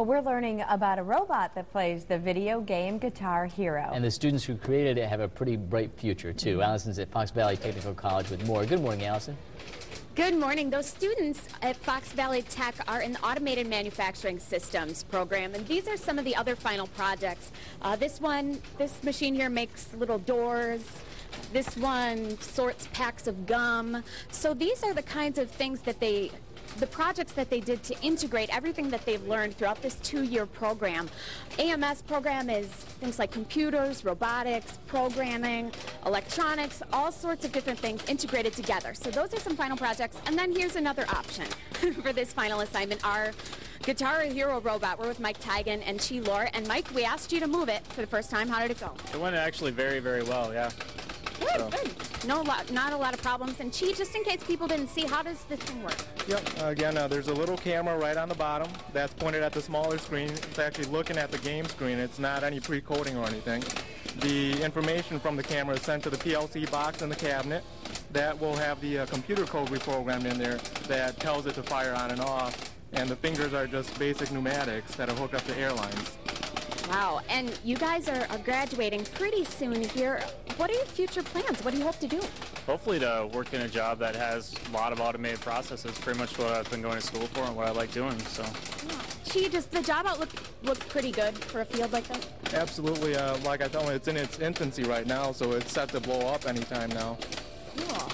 Well, we're learning about a robot that plays the video game Guitar Hero. And the students who created it have a pretty bright future, too. Mm -hmm. Allison's at Fox Valley Technical College with more. Good morning, Allison. Good morning. Those students at Fox Valley Tech are in the Automated Manufacturing Systems program, and these are some of the other final projects. Uh, this one, this machine here makes little doors. This one sorts packs of gum. So these are the kinds of things that they the projects that they did to integrate everything that they've learned throughout this two-year program. AMS program is things like computers, robotics, programming, electronics, all sorts of different things integrated together. So those are some final projects. And then here's another option for this final assignment, our Guitar Hero Robot. We're with Mike Tigan and Chi Lore. And Mike, we asked you to move it for the first time. How did it go? It went actually very, very well, yeah. Good, so. good. No, not a lot of problems. And Chi, just in case people didn't see, how does this thing work? Yep. Again, uh, there's a little camera right on the bottom that's pointed at the smaller screen. It's actually looking at the game screen. It's not any pre-coding or anything. The information from the camera is sent to the PLC box in the cabinet. That will have the uh, computer code reprogrammed in there that tells it to fire on and off. And the fingers are just basic pneumatics that are hooked up to airlines. Wow, and you guys are, are, graduating pretty soon here. What are your future plans? What do you hope to do? Hopefully to work in a job that has a lot of automated processes. Pretty much what I've been going to school for and what I like doing. So. Yeah. Gee, does the job outlook look pretty good for a field like that? Absolutely. Uh, like I told you, it's in its infancy right now, so it's set to blow up anytime now. Cool.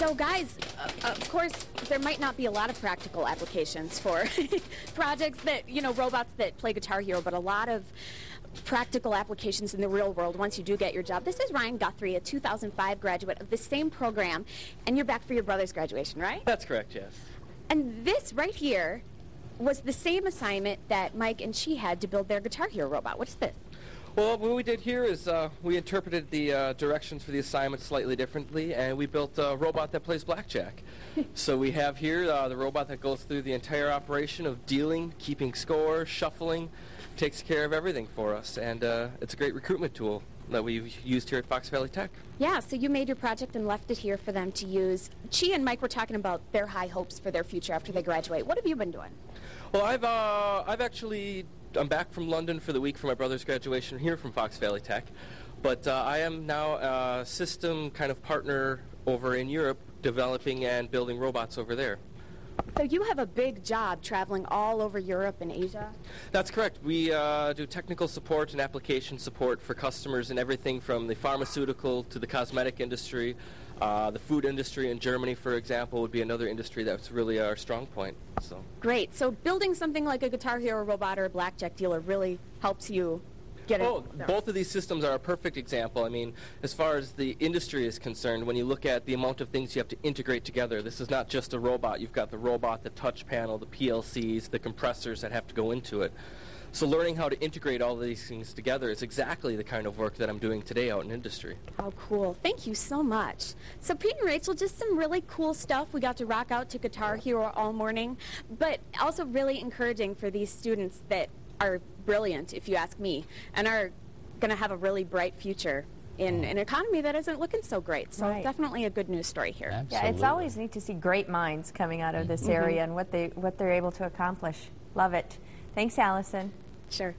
So guys, uh, of course, there might not be a lot of practical applications for projects that, you know, robots that play Guitar Hero, but a lot of practical applications in the real world once you do get your job. This is Ryan Guthrie, a 2005 graduate of the same program, and you're back for your brother's graduation, right? That's correct, yes. And this right here was the same assignment that Mike and she had to build their Guitar Hero robot. What is this? Well, what we did here is uh, we interpreted the uh, directions for the assignment slightly differently, and we built a robot that plays blackjack. so we have here uh, the robot that goes through the entire operation of dealing, keeping score, shuffling, takes care of everything for us, and uh, it's a great recruitment tool that we've used here at Fox Valley Tech. Yeah, so you made your project and left it here for them to use. Chi and Mike were talking about their high hopes for their future after they graduate. What have you been doing? Well, I've uh, I've actually I'm back from London for the week for my brother's graduation here from Fox Valley Tech. But uh, I am now a system kind of partner over in Europe developing and building robots over there. So you have a big job traveling all over Europe and Asia? That's correct. We uh, do technical support and application support for customers in everything from the pharmaceutical to the cosmetic industry. Uh, the food industry in Germany, for example, would be another industry that's really our strong point. So Great. So building something like a Guitar Hero robot or a blackjack dealer really helps you get oh, both of these systems are a perfect example. I mean, as far as the industry is concerned, when you look at the amount of things you have to integrate together, this is not just a robot. You've got the robot, the touch panel, the PLCs, the compressors that have to go into it. So learning how to integrate all of these things together is exactly the kind of work that I'm doing today out in industry. Oh, cool. Thank you so much. So Pete and Rachel, just some really cool stuff. We got to rock out to Guitar Hero all morning, but also really encouraging for these students that are brilliant, if you ask me, and are going to have a really bright future in an economy that isn't looking so great. So right. definitely a good news story here. Absolutely. Yeah, it's always neat to see great minds coming out of this mm -hmm. area and what they what they're able to accomplish. Love it. Thanks, Allison. Sure.